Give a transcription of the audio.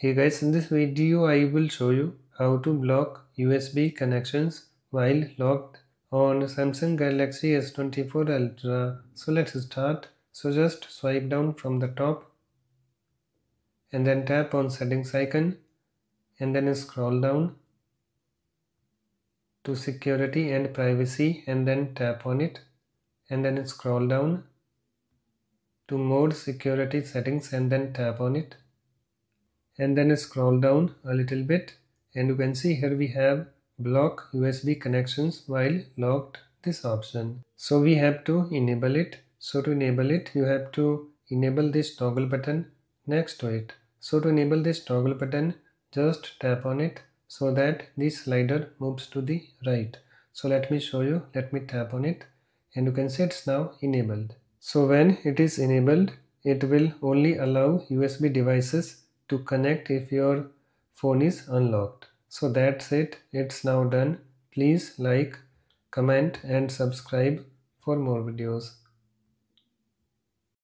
Hey guys, in this video I will show you how to block USB connections while locked on Samsung Galaxy S24 Ultra. So let's start. So just swipe down from the top and then tap on settings icon and then scroll down to security and privacy and then tap on it and then scroll down to mode security settings and then tap on it and then scroll down a little bit and you can see here we have block USB connections while locked this option. So we have to enable it. So to enable it you have to enable this toggle button next to it. So to enable this toggle button just tap on it so that this slider moves to the right. So let me show you. Let me tap on it and you can see it's now enabled. So when it is enabled it will only allow USB devices to connect if your phone is unlocked. So that's it. It's now done. Please like, comment and subscribe for more videos.